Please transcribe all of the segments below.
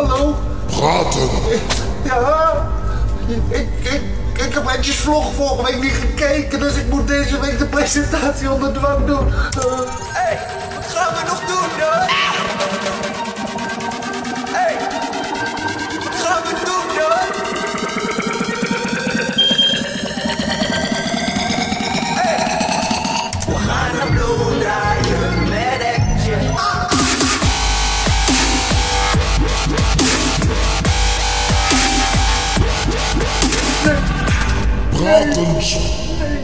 Hallo? Praten. Ja, ik, ik, ik heb Edjes vlog vorige week niet gekeken, dus ik moet deze week de presentatie onder dwang doen. Uh, hey, wat gaan we nog doen, dan? hey, wat gaan we doen, dan?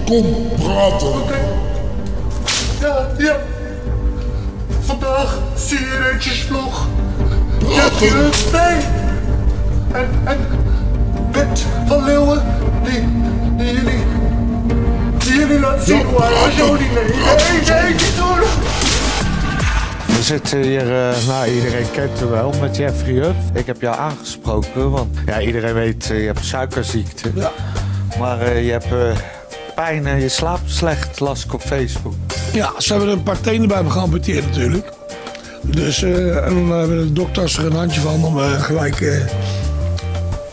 Kom, praten. ja, ja. Vandaag zie je Edjes vlog. Praten. Nee. En, en Bert van Leeuwen, die, die jullie, die jullie laten zien hoe hij ook niet mee. Nee, nee, niet doen. We zitten hier, eh, nou iedereen kent hem wel, met Jeffrey Huff. Ik heb jou aangesproken, want ja, iedereen weet, eh, je hebt suikerziekte. Ja. Maar eh, je hebt eh, pijn en je slaapt slecht, las ik op Facebook. Ja, ze hebben er een paar tenen bij me geamputeerd natuurlijk. Dus eh, en dan hebben de dokters er een handje van om eh, gelijk... eh,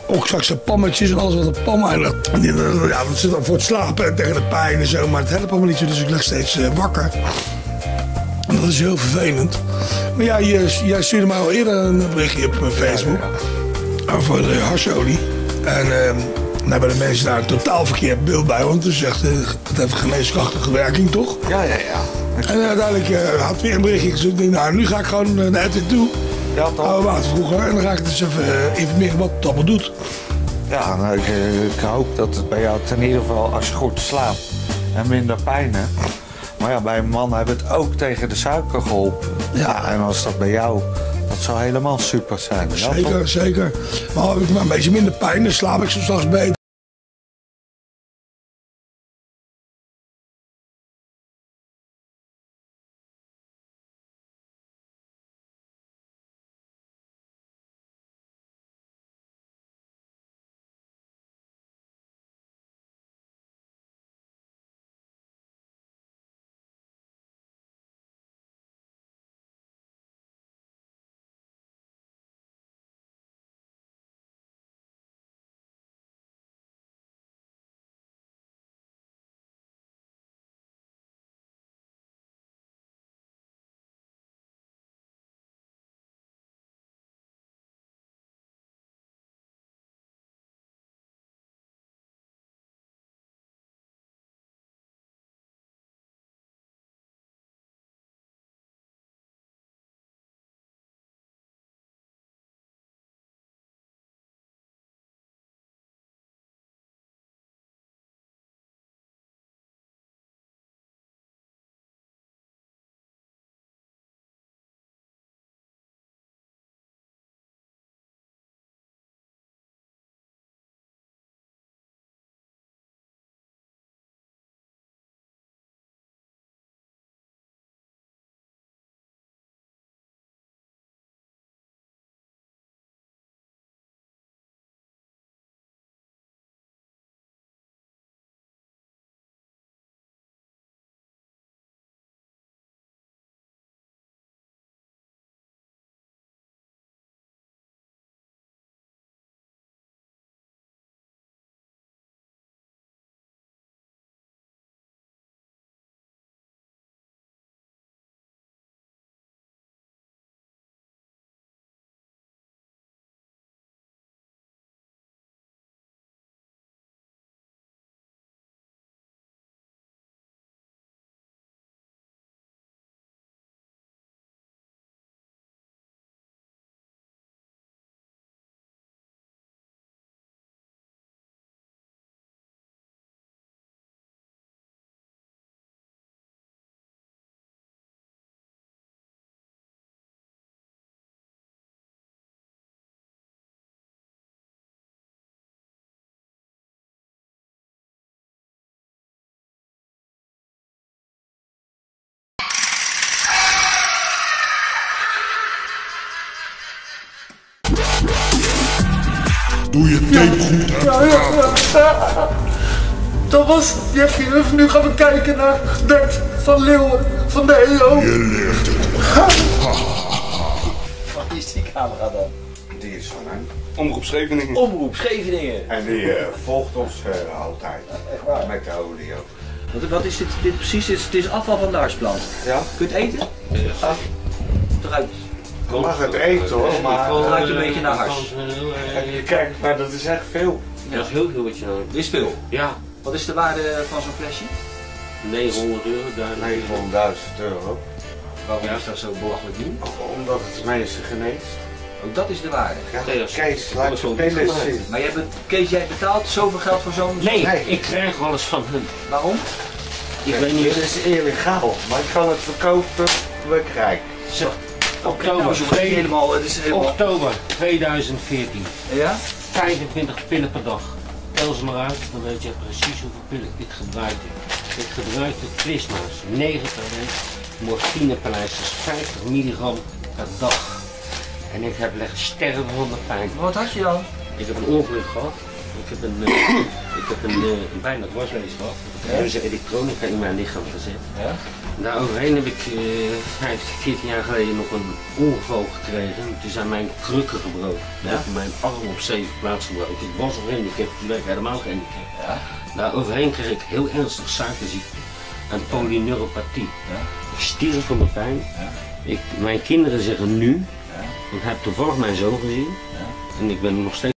ook straks de pammetjes en alles wat een pam eh, Ja, dat zit dan voor het slapen en tegen de pijn en zo. Maar het helpt allemaal niet zo, dus ik lig steeds wakker. En dat is heel vervelend. Maar ja, je, jij stuurde mij al eerder een berichtje op Facebook. Over de harsolie. En daar hebben de mensen daar een totaal verkeerd beeld bij. Want het zegt, eh, het heeft geneeskrachtige werking, toch? Ja, ja, ja. En uiteindelijk eh, had weer een berichtje gezocht. Ik nou, nu ga ik gewoon naar RTL toe. Ja, toch? Oude water vroeger. En dan ga ik eens even eh, informeren wat het allemaal doet. Ja, nou, ik, ik hoop dat het bij jou ten ieder geval, als je goed slaapt en minder pijn hebt. Maar ja, bij een man hebben het ook tegen de suiker geholpen. Ja, en als dat bij jou, dat zou helemaal super zijn. Zeker, zeker. Maar heb ik maar een beetje minder pijn, dan slaap ik straks beter. Doe je tape goed, hè? Ja, ja, ja. Dat was Huff. Nu gaan we kijken naar Bert van Leeuwen van de EO. Je leert het. Wat is die camera dan? die is van hem. Omroep Scheveningen. Omroep Scheveningen. En die eh, volgt ons eh, altijd. Echt waar. Met de olie ook. Wat, wat is dit, dit precies? Het is, het is afval van de harsplant. Ja? Kun je het eten? Ah, ruikt, Je mag het eten hoor, maar... het ruikt een beetje naar hars. Kijk, maar dat is echt veel. Dat is heel veel wat je nou Dit is veel. Ja, Wat is de waarde van zo'n flesje? 900 euro, daar 900.000 euro. Waarom is dat zo belachelijk duur? Omdat het mensen geneest. Ook dat is de waarde. Ja, Kees, laat je wel pillen zien. Maar jij bent, Kees, jij betaalt zoveel geld voor zo'n... Nee, Nee. ik krijg alles van hem. Waarom? Ik weet niet. Dit is illegaal, maar ik kan het verkopen, we krijgen. Zo, oktober, wordt het 2 helemaal... Het is helemaal... oktober 2014. Ja? 25 pillen per dag. Tel ze maar uit, dan weet je precies hoeveel pillen ik gebruikte. Ik gebruikte prisma's, 9 per week, morfinepleisters, 50 milligram per dag. En ik heb leggen sterven van de pijn. Wat had je dan? Ik heb een ongeluk gehad. Ik heb een, eh, ik heb een, eh, een bijna dwarslees gehad. Hebben ze elektronica in mijn lichaam gezet. Ja? Daar overheen heb ik eh 15, 14 jaar geleden nog een ongeval gekregen. Toen zijn mijn krukken gebroken. Ja? Ik heb mijn arm op zeven plaatsen gebroken. Ik was al gehandicapt, toen werd ik helemaal gehandicapt. Ja? Daar overheen kreeg ik heel ernstig suikerziekte en polyneuropathie. Ja? Ik stierf van de pijn. Ja. Ik, mijn kinderen zeggen nu, Ja? ik heb toevallig mijn zoon gezien. Ja. En ik ben nog steeds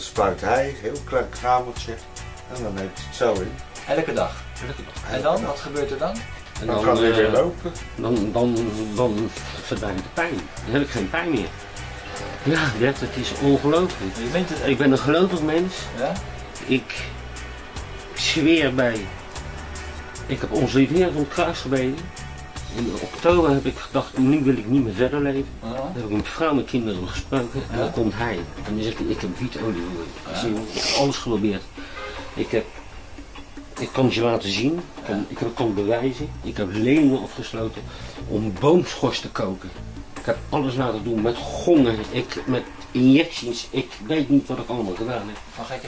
Spuit hij, heel klein kamertje. En dan neemt hij het zo in. Elke dag. En dan? Wat gebeurt er dan? En Dan kan hij eh, weer lopen. Dan, dan, dan verdwijnt de pijn. Dan heb ik geen pijn meer. Ja, Bert, het is ongelooflijk. Je meent het Ik ben een gelovig mens. Ja? Ik zweer bij. Ik heb ons lieve Heer van het kruis gebeden. In oktober heb ik gedacht, nu wil ik niet meer verder leven. Dan heb ik met vrouw en kinderen gesproken en dan komt hij. En dan zegt hij, ik heb wietolie voor je. Ik heb alles geprobeerd. Ik heb, ik kan het je laten zien, ik kan, ik kan het bewijzen. Ik heb leningen afgesloten om boomschors te koken. Ik heb alles laten doen met gongen, ik, met injecties. Ik weet niet wat ik allemaal gedaan heb.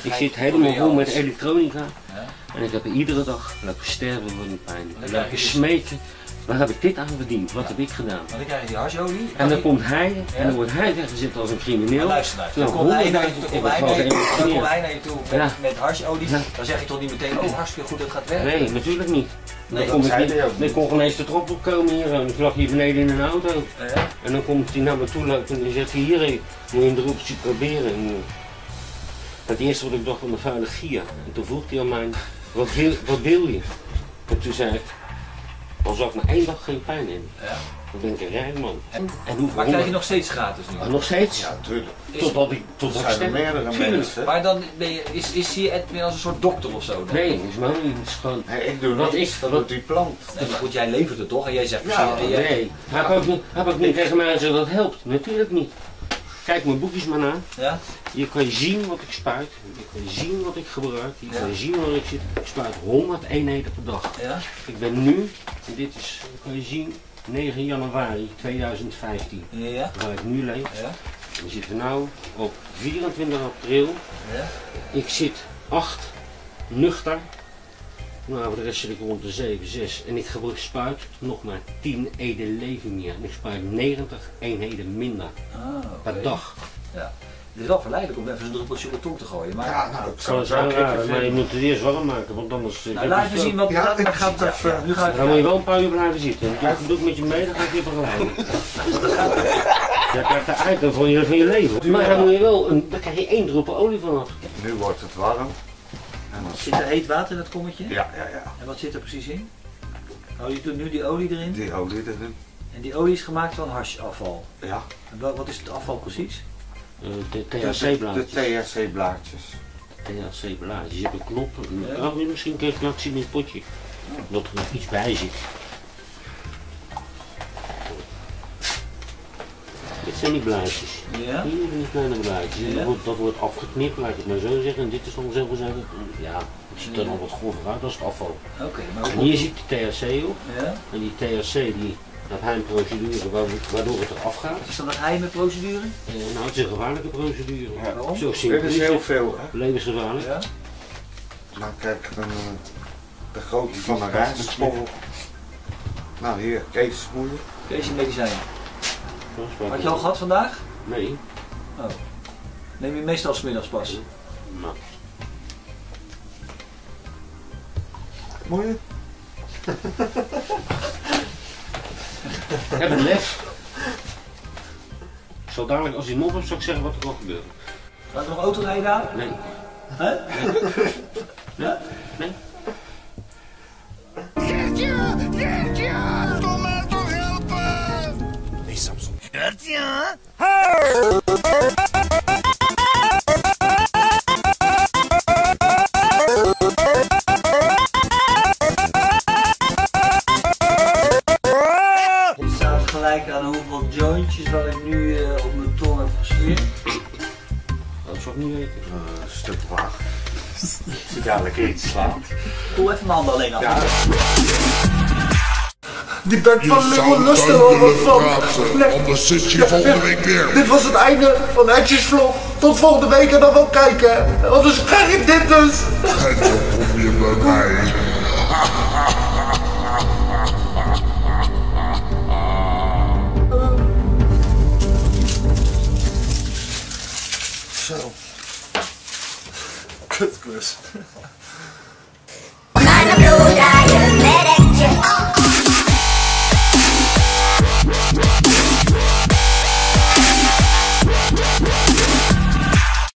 Ik zit helemaal vol met elektronica. Ja. En ik heb er iedere dag lopen sterven van die pijn. lopen je dus- smeken. Waar heb ik dit aan verdiend? Wat heb ik gedaan? Want dan krijg je die harsolie. En dan komt hij en dan wordt hij weggezet als een crimineel. Luister nou, Nou, dan komt hij naar je toe, met, Ja. met harsolie. Ja. Dan zeg je toch niet meteen, oh hartstikke goed, het gaat werken. Nee, natuurlijk niet. Nee, dan dat ik kon geen eens de trap opkomen hier. En ik lag hier beneden in een auto. En dan komt hij naar me toe lopen en dan zegt hij hier, moet je een dropje proberen. En, eh, het eerste wat ik dacht was een vuile gier. En toen vroeg hij aan mij, wat wil, wat wil je? En toen zei ik, al zou ik maar één dag geen pijn hebben. Ja. Dan ben ik een rijk man. En- Maar krijg je nog steeds gratis nu? Ah, nog steeds? Ja, tuurlijk. Totdat ik, ik zijn er meerdere Tuurlijk. mensen. Maar dan ben je, is, is hier Edwin als een soort dokter of zo? Dan? Nee, is maar niet. Het is gewoon... Nee, ik doe Wat niks, ik- dat doet die plant. Nee, maar goed, jij levert het toch? En jij zegt Ja, Nee, heb ook niet, heb ook niet tegen mij gezegd dat helpt. Natuurlijk niet. Kijk mijn boekjes maar na. Ja? Je kan zien wat ik spuit. Je kan zien wat ik gebruik. Je kan Ja. zien waar ik zit. Ik spuit 100 eenheden per dag. Ja? Ik ben nu, en dit is, kan je zien, 9 januari 2015. Ja? Waar ik nu leef. Ja? We zitten nu op 24 april. Ja? Ik zit 8, nuchter. Nou, voor de rest zit ik rond de 7, 6. En ik gebruik spuit nog maar 10 eden leven meer. En ik spuit 90 eenheden minder Ah, per dag. Het is wel verleidelijk om even zo'n druppeltje op de tong te gooien. Maar Ja, nou, ik Dat zou het raar, maar je moet het eerst warm maken, want anders... eh, nou, laat zien wat Ja, ik ga het even- Ja, Nu ga ik Dan moet je wel een paar uur blijven zitten. Doe, doe ik met je mee, dan ga ik je begeleiden. Jij krijgt de eiken van je, van je leven. Maar dan moet je wel, een, dan krijg je één druppel olie vanaf. Nu wordt het warm. Zit er heet water in dat kommetje? Ja, ja, ja. En wat zit er precies in? Oh, je doet nu die olie erin. Die olie erin. En die olie is gemaakt van harsafval. Ja. En wat is het afval precies? Eh, de De, THC-blaadjes. de THC-blaadjes. THC-blaadjes. Je hebt een knop. Een, Ja. oh, misschien kun je zien in het potje. Dat er iets bij zit. Dit zijn die blaadjes. Ja? Hier zijn die kleine blaadjes. Ja. dat, wordt, dat wordt afgeknipt, laat ik het maar zo zeggen. En dit is dan zo gezegd. Ja, het ziet er dan wat grover uit als het afval. Oké, maar En hier zit die THC op. Ja? En die THC die, dat heeft een procedure wa- waardoor het eraf gaat. Is dat een geheime procedure? Eh, nou, het is een gevaarlijke procedure. Ja. Waarom? Zo Dit simpel is is heel veel, hè? Levensgevaarlijk. Ja? Nou, kijk, dan, eh, de grootte van een rijstkorrel. Nou, hier, Kees Smoeier. Deze medicijn. Had je al gehad vandaag? Nee. Neem je meestal 's middags pas. Nou, Mooi. ik heb een lef. Ik zal dadelijk, als hij hem op hebt, zal ik zeggen wat er kan gebeuren. Laat er nog auto rijden daar? Nee. Hè? Nee? Nee? Staat gelijk aan hoeveel jointjes wat ik nu eh, op mijn tong heb. Dat zou ik niet weten. Eh, Een stuk wacht. Zie dadelijk iets slaat. Doe even mijn handen alleen af. Ja. Je van Leeuwen zou lust wel wat duidelijk van. Nee. anders zit je volgende week weer. Dit was het einde van Hetjesvlog. Tot volgende week en dan wel kijken. Anders krijg je dit dus. En dan kom je bij mij.